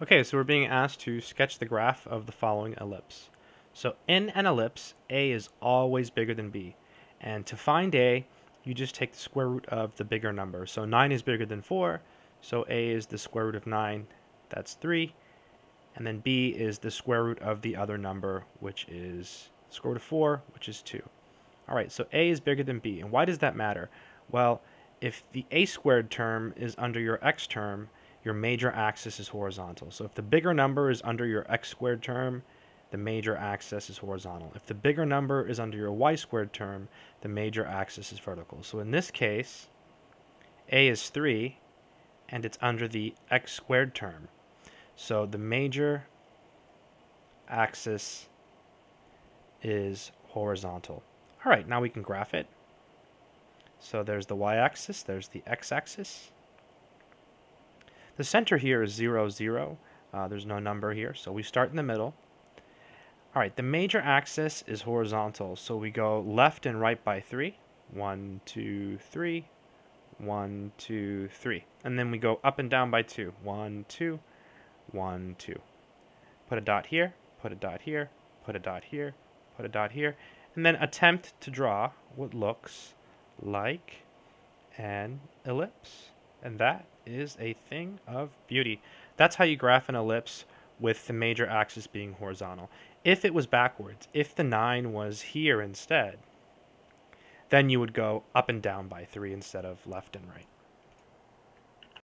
Okay, so we're being asked to sketch the graph of the following ellipse. So in an ellipse, A is always bigger than B. And to find A, you just take the square root of the bigger number. So 9 is bigger than 4, so A is the square root of 9, that's 3. And then B is the square root of the other number, which is square root of 4, which is 2. All right, so A is bigger than B. And why does that matter? Well, if the A squared term is under your X term, your major axis is horizontal. So if the bigger number is under your x squared term, the major axis is horizontal. If the bigger number is under your y squared term, the major axis is vertical. So in this case, a is 3, and it's under the x squared term. So the major axis is horizontal. All right, now we can graph it. So there's the y-axis, there's the x-axis. The center here is 0, 0. Uh, there's no number here, so we start in the middle. All right, the major axis is horizontal, so we go left and right by 3. 1, 2, 3, 1, 2, 3. And then we go up and down by 2. 1, 2, 1, 2. Put a dot here, put a dot here, put a dot here, put a dot here, and then attempt to draw what looks like an ellipse. And that is a thing of beauty. That's how you graph an ellipse with the major axis being horizontal. If it was backwards, if the 9 was here instead, then you would go up and down by 3 instead of left and right.